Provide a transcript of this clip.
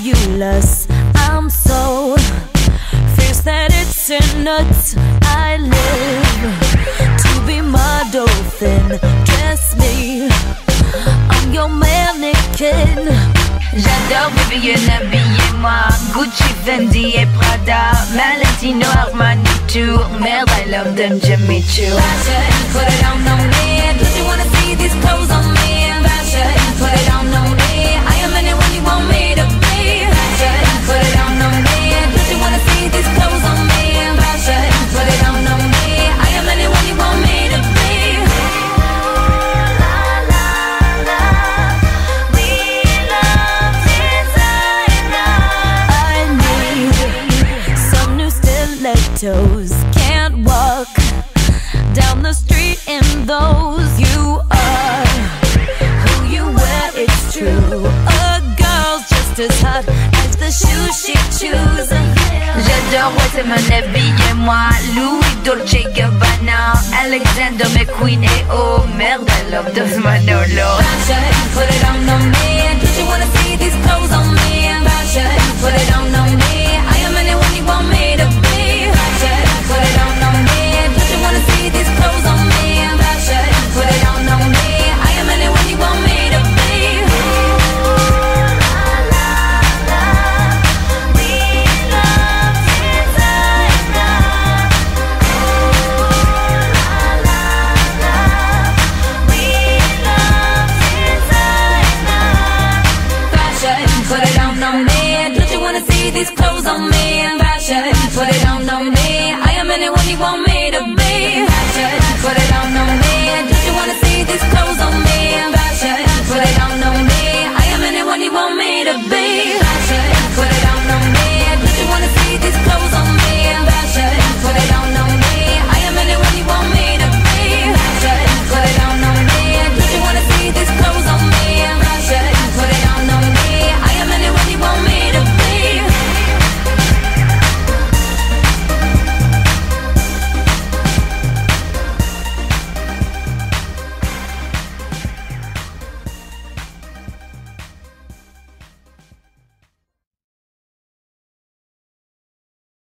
fabulous. I'm so fierce that it's in nuts. I live to be my dolphin. Dress me, I'm your mannequin. J'adore Vivienne habillée moi Gucci, Fendi et Prada Valentino, Armani, Tour Merde, I love them, Jimmy Choo Fashion, put it on the me stilettos Can't walk down the street in those. You are who you wear, it's true. A girl's just as hot as the shoes she chooses. J'adore Waterman, habillez-moi Louis Dolce Gabbana. Alexander McQueen et oh merde I love those Manolo. Fashion, put it on, on me these clothes on me and fashion. they don't know me. I am anyone you want me to be. Fashion. they don't know me. Don't you wanna see these clothes?